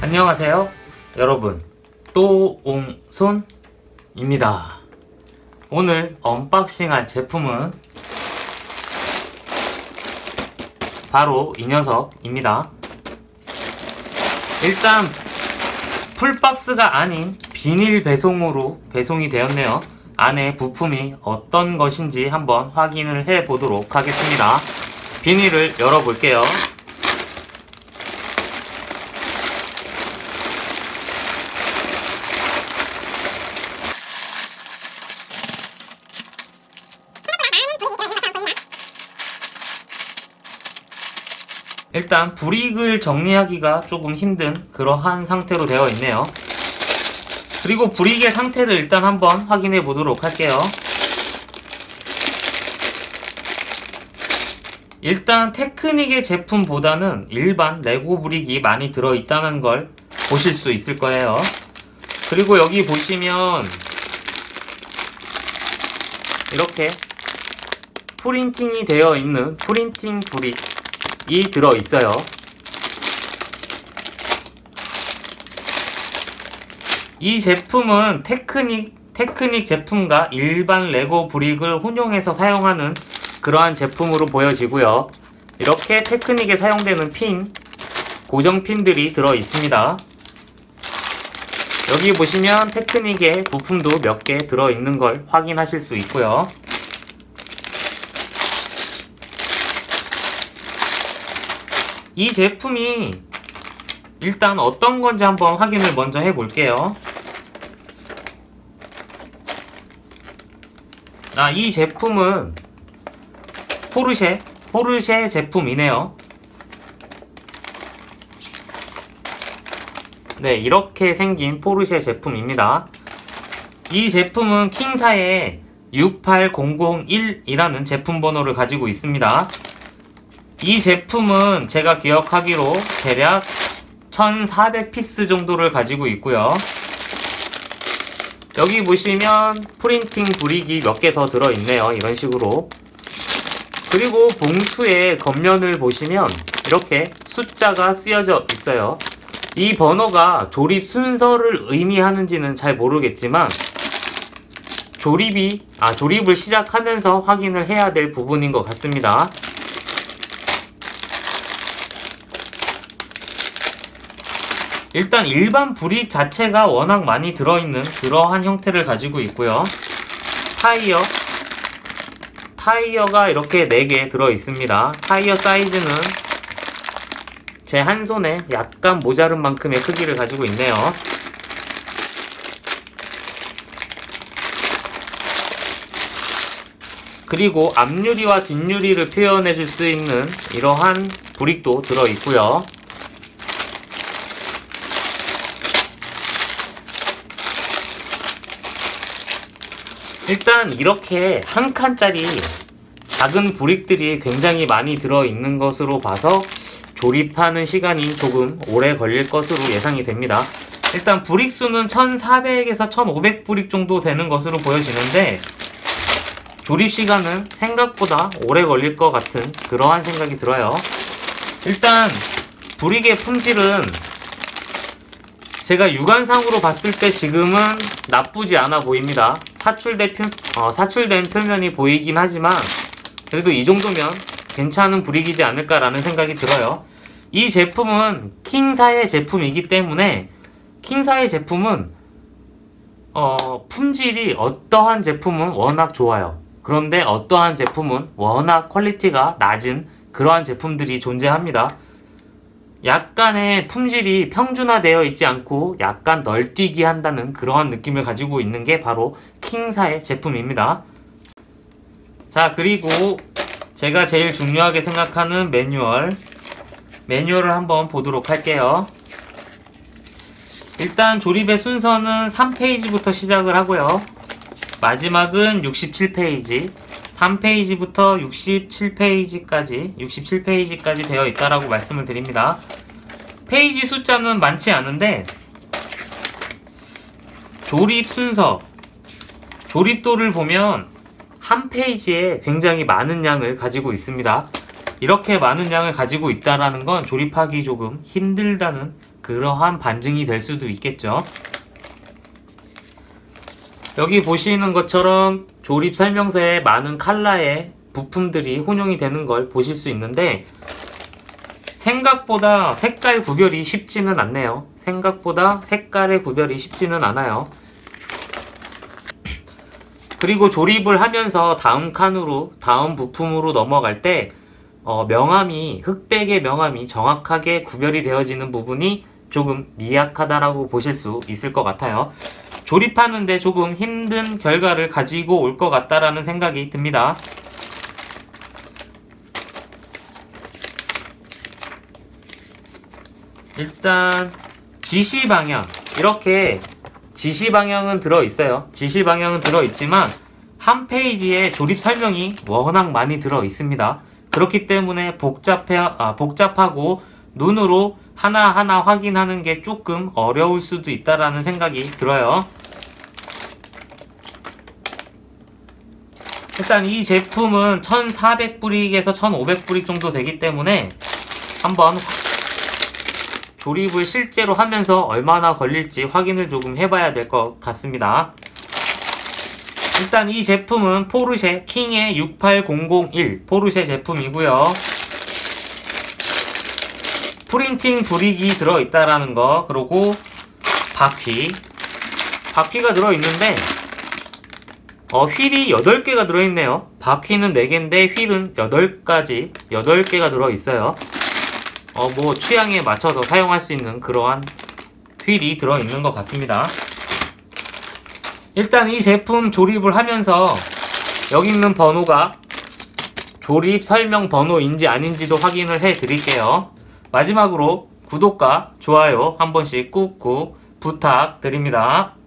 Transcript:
안녕하세요 여러분. 또옹손입니다. 오늘 언박싱할 제품은 바로 이 녀석입니다. 일단 풀박스가 아닌 비닐 배송으로 배송이 되었네요. 안에 부품이 어떤 것인지 한번 확인을 해 보도록 하겠습니다. 비닐을 열어 볼게요 일단 불익을 정리하기가 조금 힘든 그러한 상태로 되어 있네요. 그리고 불익의 상태를 일단 한번 확인해 보도록 할게요. 일단 테크닉의 제품보다는 일반 레고 brick이 많이 들어있다는 걸 보실 수 있을 거예요. 그리고 여기 보시면 이렇게 printing이 되어 있는 printing brick 이 들어 있어요. 이 제품은 테크닉 테크닉 제품과 일반 레고 brick을 혼용해서 사용하는 그러한 제품으로 보여지고요. 이렇게 테크닉에 사용되는 핀, 고정 핀들이 들어 있습니다. 여기 보시면 테크닉의 부품도 몇 개 들어 있는 걸 확인하실 수 있고요. 이 제품이 일단 어떤 건지 한번 확인을 먼저 해 볼게요. 아, 이 제품은 포르쉐, 포르쉐 제품이네요. 네, 이렇게 생긴 포르쉐 제품입니다. 이 제품은 킹사의 68001이라는 제품 번호를 가지고 있습니다. 이 제품은 제가 기억하기로 대략 1400피스 정도를 가지고 있고요. 여기 보시면 프린팅 브릭이 몇 개 더 들어있네요. 이런 식으로. 그리고 봉투의 겉면을 보시면 이렇게 숫자가 쓰여져 있어요. 이 번호가 조립 순서를 의미하는지는 잘 모르겠지만 조립이 아 조립을 시작하면서 확인을 해야 될 부분인 것 같습니다. 일단 일반 브릭 자체가 워낙 많이 들어있는 그러한 형태를 가지고 있고요. 타이어 타이어가 이렇게 4개 들어있습니다. 타이어 사이즈는 제 한 손에 약간 모자른 만큼의 크기를 가지고 있네요. 그리고 앞유리와 뒷유리를 표현해 줄 수 있는 이러한 브릭도 들어있고요. 일단 이렇게 한 칸짜리 작은 브릭들이 굉장히 많이 들어있는 것으로 봐서 조립하는 시간이 조금 오래 걸릴 것으로 예상이 됩니다. 일단 브릭 수는 1400에서 1500 브릭 정도 되는 것으로 보여지는데 조립 시간은 생각보다 오래 걸릴 것 같은 그러한 생각이 들어요. 일단 브릭의 품질은 제가 육안상으로 봤을 때 지금은 나쁘지 않아 보입니다. 사출된, 표, 어, 사출된 표면이 보이긴 하지만 그래도 이 정도면 괜찮은 불이기지 않을까라는 생각이 들어요. 이 제품은 킹사의 제품이기 때문에 킹사의 제품은 어, 품질이 어떠한 제품은 워낙 좋아요. 그런데 어떠한 제품은 워낙 quality가 낮은 그러한 제품들이 존재합니다. 약간의 품질이 평준화되어 있지 않고 약간 널뛰기 한다는 그러한 느낌을 가지고 있는 게 바로 킹사의 제품입니다. 자 그리고 제가 제일 중요하게 생각하는 매뉴얼 매뉴얼을 한번 보도록 할게요. 일단 조립의 순서는 3페이지부터 시작을 하고요. 마지막은 67페이지 3페이지부터 67페이지까지 67페이지까지 되어 있다라고 말씀을 드립니다. 페이지 숫자는 많지 않은데 조립 순서 조립도를 보면 한 페이지에 굉장히 많은 양을 가지고 있습니다. 이렇게 많은 양을 가지고 있다라는 건 조립하기 조금 힘들다는 그러한 반증이 될 수도 있겠죠. 여기 보시는 것처럼 조립 설명서에 많은 컬러의 부품들이 혼용이 되는 걸 보실 수 있는데 생각보다 색깔 구별이 쉽지는 않네요. 생각보다 색깔의 구별이 쉽지는 않아요. 그리고 조립을 하면서 다음 칸으로 다음 부품으로 넘어갈 때 어, 명암이 흑백의 명암이 정확하게 구별이 되어지는 부분이 조금 미약하다라고 보실 수 있을 것 같아요. 조립하는데 조금 힘든 결과를 가지고 올 것 같다라는 생각이 듭니다. 일단 지시 방향 이렇게 지시 방향은 들어 있어요. 지시 방향은 들어 있지만 한 페이지에 조립 설명이 워낙 많이 들어 있습니다. 그렇기 때문에 복잡해 아, 복잡하고 눈으로 하나하나 확인하는 게 조금 어려울 수도 있다라는 생각이 들어요. 일단 이 제품은 1400브릭에서 1500브릭 정도 되기 때문에 한번 조립을 실제로 하면서 얼마나 걸릴지 확인을 조금 해봐야 될 것 같습니다. 일단 이 제품은 포르쉐 킹의 68001 포르쉐 제품이고요. 프린팅 브릭이 들어있다라는 거 그리고 바퀴 바퀴가 들어있는데 어, 휠이 8개가 들어있네요. 바퀴는 4개인데 휠은 8가지, 8개가 들어있어요. 어, 뭐, 취향에 맞춰서 사용할 수 있는 그러한 휠이 들어있는 것 같습니다. 일단 이 제품 조립을 하면서 여기 있는 번호가 조립 설명 번호인지 아닌지도 확인을 해 드릴게요. 마지막으로 구독과 좋아요 한 번씩 꾹꾹 부탁드립니다.